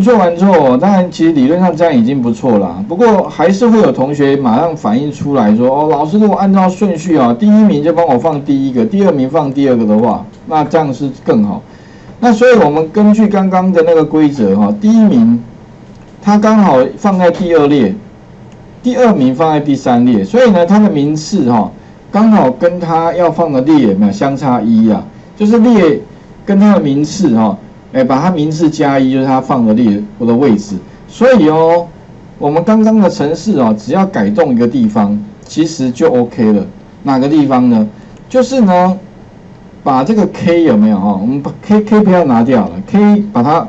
做完之后，当然其实理论上这样已经不错了。不过还是会有同学马上反映出来说：“哦，老师，如果按照顺序啊，第一名就帮我放第一个，第二名放第二个的话，那这样是更好。”那所以我们根据刚刚的那个规则哈，第一名它刚好放在第二列，第二名放在第三列，所以呢，它的名次哈刚好跟它要放的列有没有相差一啊？就是列跟它的名次哈。哎，把它名字加一，就是它放的列我的位置。所以哦，我们刚刚的程式哦，只要改动一个地方，其实就 OK 了。哪个地方呢？就是呢，把这个 k 有没有哦？我们把 k k 不要拿掉了，k 把它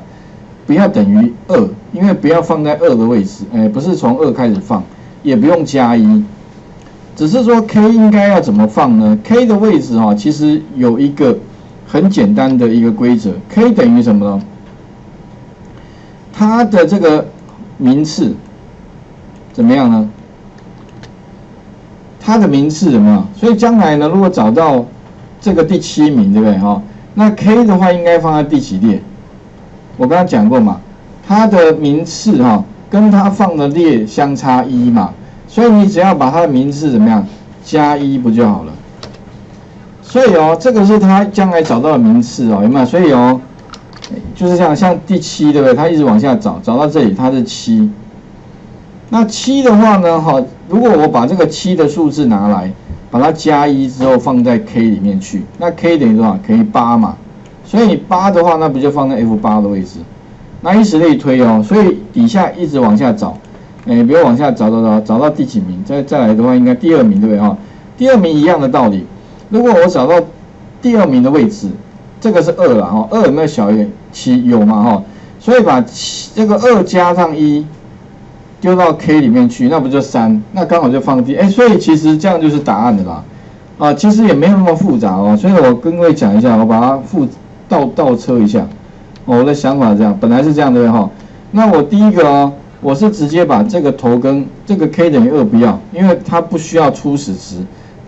不要等于二，因为不要放在二的位置。哎，不是从二开始放，也不用加一，只是说 k 应该要怎么放呢？k 的位置哈，其实有一个。很简单的一个规则，k 等于什么呢？它的这个名次怎么样呢？它的名次怎么样？所以将来呢，如果找到这个第七名，对不对？哈，那 k 的话应该放在第几列？我刚刚讲过嘛，它的名次哈，跟它放的列相差一嘛，所以你只要把它的名次怎么样加一不就好了？所以哦，这个是他将来找到的名次哦，有没有？所以哦，就是这样，像第七对不对？他一直往下找，找到这里，他是七。那七的话呢，哈，如果我把这个七的数字拿来，把它加一之后放在 k 里面去，那 k 等于多少？可以八嘛。所以八的话，那不就放在 f 八的位置？那以此类推哦，所以底下一直往下找，哎，不要往下找找找，找到第几名？再再来的话，应该第二名对不对？哈，第二名一样的道理。如果我找到第二名的位置，这个是二了哈，二有没有小于七？有嘛哈，所以把七这个二加上一丢到 k 里面去，那不就三？那刚好就放第哎，所以其实这样就是答案的啦。啊，其实也没有那么复杂哦。所以我跟各位讲一下，我把它复倒倒车一下。我的想法是这样，本来是这样的哈。那我第一个哦，我是直接把这个头跟这个 k 等于二不要，因为它不需要初始值。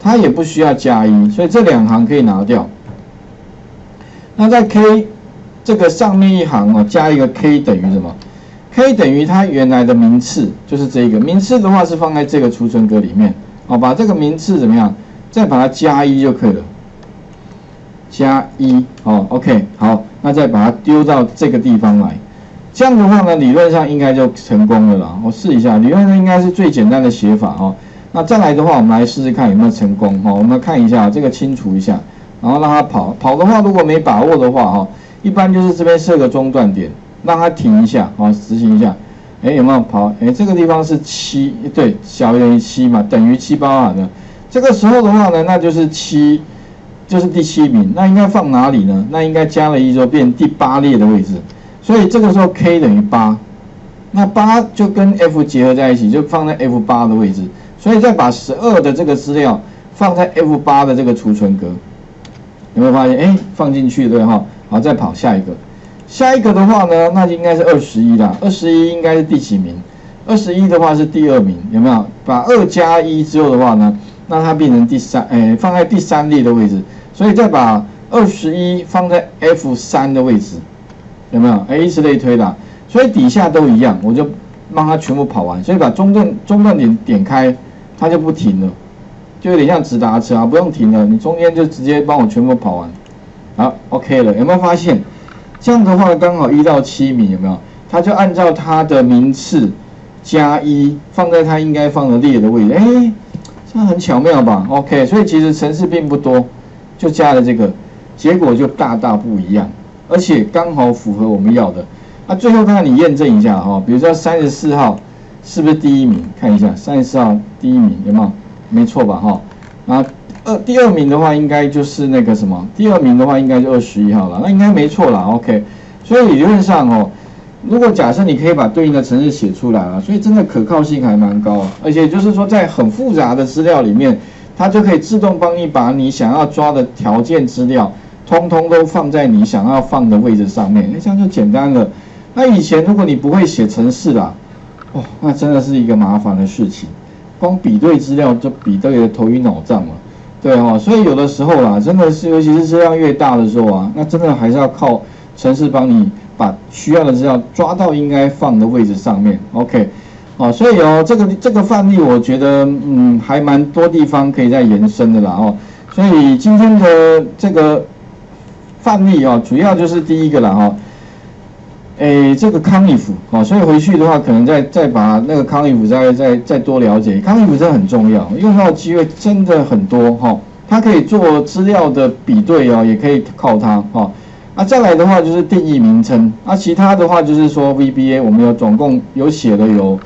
它也不需要加一，所以这两行可以拿掉。那在 k 这个上面一行哦，加一个 k 等于什么？k 等于它原来的名次，就是这个名次的话是放在这个储存格里面。好，把这个名次怎么样？再把它加一就可以了。加一，哦，OK，好，那再把它丢到这个地方来。这样的话呢，理论上应该就成功了啦。我试一下，理论上应该是最简单的写法哦。那再来的话，我们来试试看有没有成功哈。我们看一下这个清除一下，然后让它跑跑的话，如果没把握的话哈，一般就是这边设个中断点，让它停一下啊，执行一下。哎，有没有跑？哎，这个地方是七，对，小于七嘛，等于七包含的。这个时候的话呢，那就是七，就是第七名。那应该放哪里呢？那应该加了一之后变第八列的位置。所以这个时候 k 等于八，那八就跟 f 结合在一起，就放在 f 八的位置。所以再把十二的这个资料放在 F 八的这个储存格，有没有发现？哎，放进去对哈，好，再跑下一个，下一个的话呢，那就应该是二十一啦。二十一应该是第几名？二十一的话是第二名，有没有？把二加一之后的话呢，那它变成第三，哎，放在第三列的位置。所以再把二十一放在 F 三的位置，有没有？哎，以此类推的。所以底下都一样，我就让它全部跑完。所以把中断中断点点开。它就不停了，就有点像直达车啊，不用停了，你中间就直接帮我全部跑完，好，OK 了。有没有发现？这样的话刚好一到七名，有没有？它就按照它的名次加一放在它应该放的列的位置，哎，这样很巧妙吧？OK，所以其实程式并不多，就加了这个，结果就大大不一样，而且刚好符合我们要的。那最后看看你验证一下哈，比如说三十四号。是不是第一名？看一下三十四号第一名有没有？没错吧？哈，那二第二名的话，应该就是那个什么？第二名的话，应该就二十一号了。那应该没错了。OK，所以理论上哦，如果假设你可以把对应的城市写出来了，所以真的可靠性还蛮高。而且就是说，在很复杂的资料里面，它就可以自动帮你把你想要抓的条件资料，通通都放在你想要放的位置上面。那这样就简单了。那以前如果你不会写程式啦。哦，那真的是一个麻烦的事情，光比对资料就比对的头晕脑胀了，对哦，所以有的时候啦，真的是尤其是资料越大的时候啊，那真的还是要靠城市帮你把需要的资料抓到应该放的位置上面，OK，哦，所以哦，这个这个范例我觉得嗯还蛮多地方可以再延伸的啦哦，所以今天的这个范例哦，主要就是第一个啦哈，诶这个康利夫哦，所以回去的话可能再再把那个康利夫再再再多了解，康利夫真的很重要，用到的机会真的很多哈，它可以做资料的比对哦，也可以靠它哈。那再来的话就是定义名称，那其他的话就是说 VBA，我们有总共有写了有，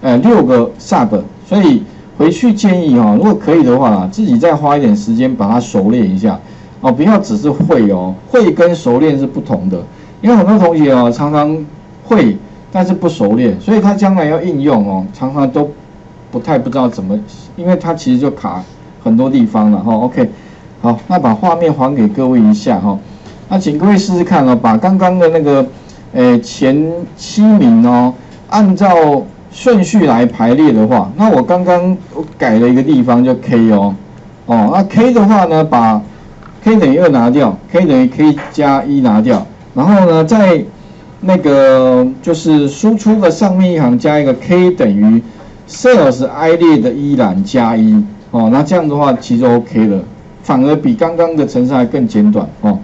呃六个 sub，所以回去建议哈，如果可以的话，自己再花一点时间把它熟练一下，哦，不要只是会哦，会跟熟练是不同的，因为很多同学哦常常会，但是不熟练，所以他将来要应用哦，常常都不太不知道怎么，因为他其实就卡很多地方了哈。OK，好，那把画面还给各位一下哈。那请各位试试看哦，把刚刚的那个，诶前七名哦，按照顺序来排列的话，那我刚刚我改了一个地方叫 K 哦，哦，那 K 的话呢，把 K 等于二拿掉，K 等于 K 加一拿掉，然后呢，在那个就是输出的上面一行加一个 K 等于 Sales ID 的一栏加一，哦，那这样的话其实 OK 了，反而比刚刚的程式还更简短哦。